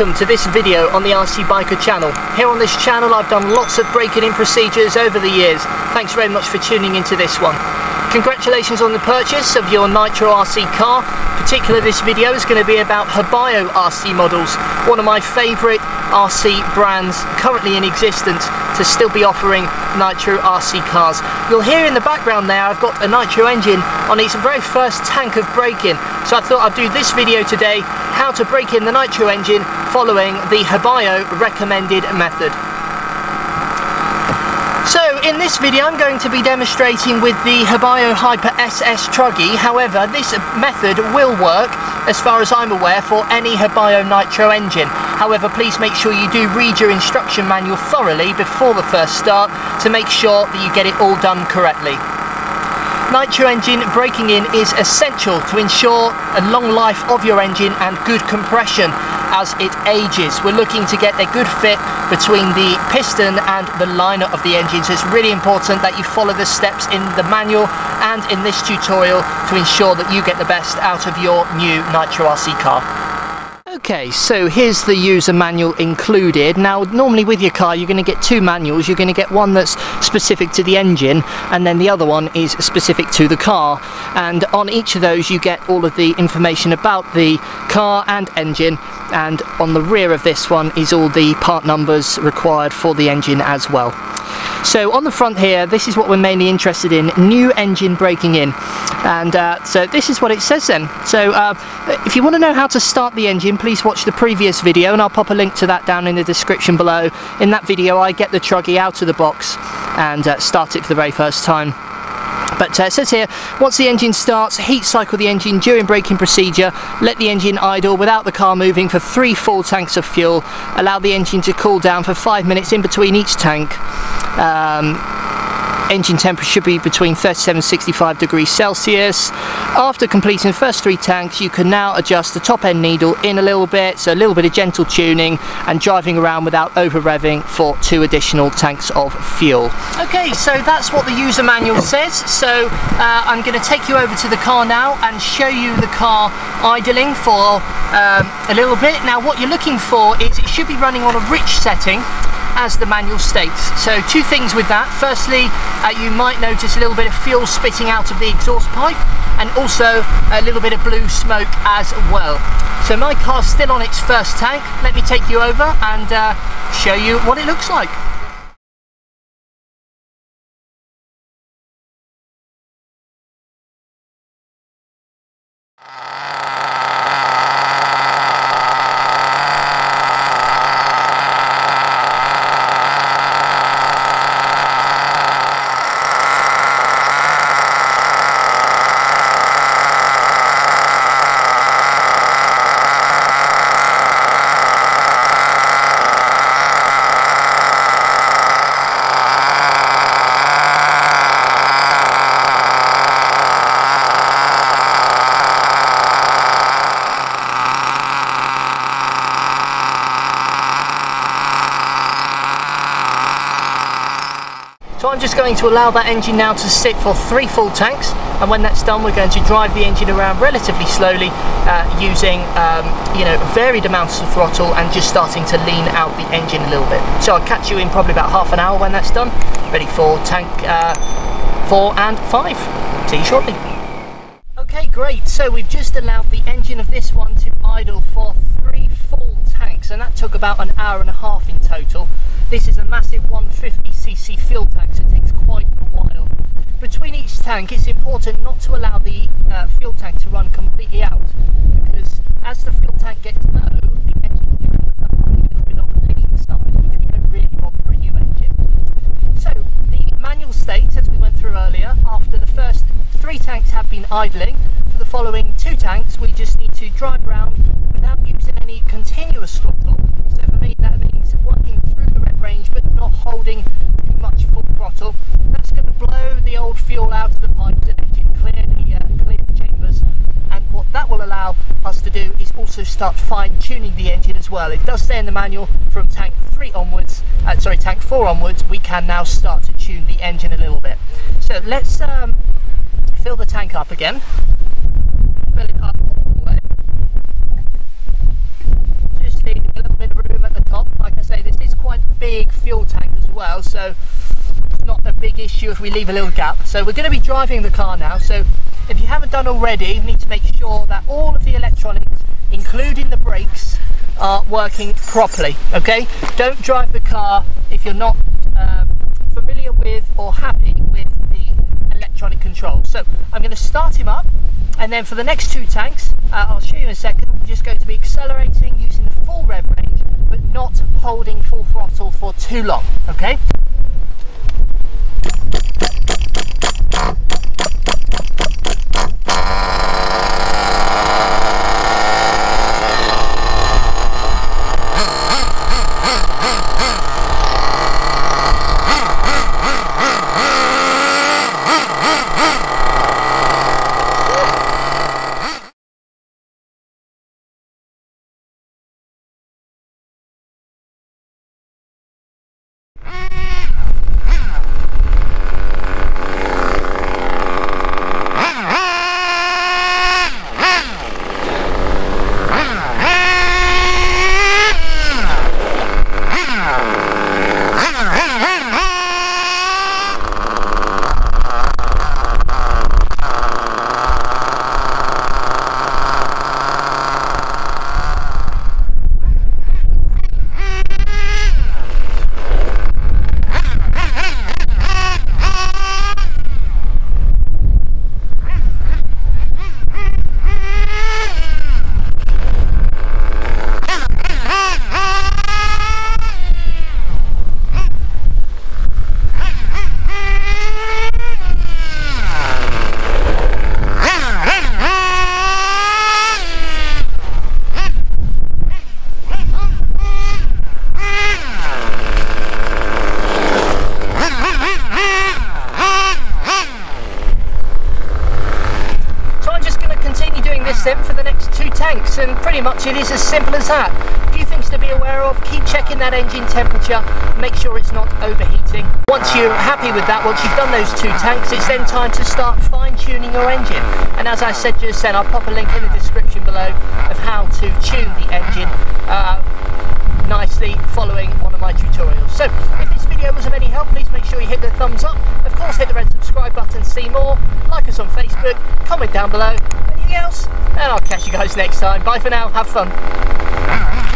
welcome to this video on the RC Biker channel. Here on this channel I've done lots of breaking in procedures over the years. Thanks very much for tuning into this one. Congratulations on the purchase of your Nitro RC car. Particularly this video is going to be about Hobao RC models, one of my favourite RC brands currently in existence to still be offering Nitro RC cars. You'll hear in the background there I've got a Nitro engine on its very first tank of braking. So I thought I'd do this video today, how to break in the Nitro engine following the Hobao recommended method. So in this video I'm going to be demonstrating with the Hobao Hyper SS Truggy, however this method will work as far as I'm aware for any Hobao Nitro engine. However please make sure you do read your instruction manual thoroughly before the first start to make sure that you get it all done correctly. Nitro engine breaking in is essential to ensure a long life of your engine and good compression as it ages. We're looking to get a good fit between the piston and the liner of the engine so it's really important that you follow the steps in the manual and in this tutorial to ensure that you get the best out of your new Nitro RC car. Okay, so here's the user manual included. Now, normally with your car, you're going to get two manuals. You're going to get one that's specific to the engine, and then the other one is specific to the car. And on each of those, you get all of the information about the car and engine. And on the rear of this one is all the part numbers required for the engine as well. So on the front here, this is what we're mainly interested in, new engine breaking in. And uh, so this is what it says then. So uh, if you want to know how to start the engine, please watch the previous video and I'll pop a link to that down in the description below. In that video I get the truggy out of the box and uh, start it for the very first time. But uh, it says here, once the engine starts, heat cycle the engine during braking procedure, let the engine idle without the car moving for three full tanks of fuel, allow the engine to cool down for five minutes in between each tank. Um, engine temperature should be between 37 and 65 degrees Celsius. After completing the first three tanks you can now adjust the top end needle in a little bit, so a little bit of gentle tuning and driving around without over revving for two additional tanks of fuel. Okay, so that's what the user manual says. So uh, I'm going to take you over to the car now and show you the car idling for um, a little bit. Now what you're looking for is it should be running on a rich setting as the manual states. So two things with that. Firstly, uh, you might notice a little bit of fuel spitting out of the exhaust pipe and also a little bit of blue smoke as well. So my car's still on its first tank. Let me take you over and uh, show you what it looks like. So I'm just going to allow that engine now to sit for three full tanks and when that's done we're going to drive the engine around relatively slowly uh, using um, you know varied amounts of throttle and just starting to lean out the engine a little bit. So I'll catch you in probably about half an hour when that's done, ready for tank uh, 4 and 5. See you shortly. Okay great, so we've just allowed the engine of this one to idle for three full tanks and that took about an hour and a half in total. This is a massive 150cc fuel tank, so it takes quite a while. Between each tank, it's important not to allow the uh, fuel tank to run completely out, because as the fuel tank gets low, the engine bit on the which don't really want for engine. So, the manual states, as we went through earlier, after the first three tanks have been idling, for the following two tanks, we just need to drive around without using any continuous throttle. So for me, that means working through the rev range but not holding too much full throttle. That's going to blow the old fuel out of the pipes and clear the, uh, clear the chambers. And what that will allow us to do is also start fine tuning the engine as well. It does say in the manual from tank 3 onwards, uh, sorry, tank 4 onwards, we can now start to tune the engine a little bit. So let's um, fill the tank up again. Fill it up all the way. Just leaving a little bit of room at the top. Like I say, this is quite a big fuel tank as well, so it's not a big issue if we leave a little gap. So we're going to be driving the car now. So if you haven't done already, you need to make sure that all of the electronics, including the brakes, are working properly. Okay, don't drive the car if you're not um, familiar with or happy with electronic control. So I'm going to start him up and then for the next two tanks, uh, I'll show you in a second, I'm just going to be accelerating using the full rev range, but not holding full throttle for too long, okay? Much it is as simple as that. A few things to be aware of, keep checking that engine temperature, make sure it's not overheating. Once you're happy with that, once you've done those two tanks, it's then time to start fine tuning your engine. And as I said just then, I'll pop a link in the description below of how to tune the engine uh, nicely following one of my tutorials. So if this video was of any help, please make sure you hit the thumbs up. Of course, hit the red subscribe button to see more. Like us on Facebook, comment down below. Else? And I'll catch you guys next time. Bye for now. Have fun.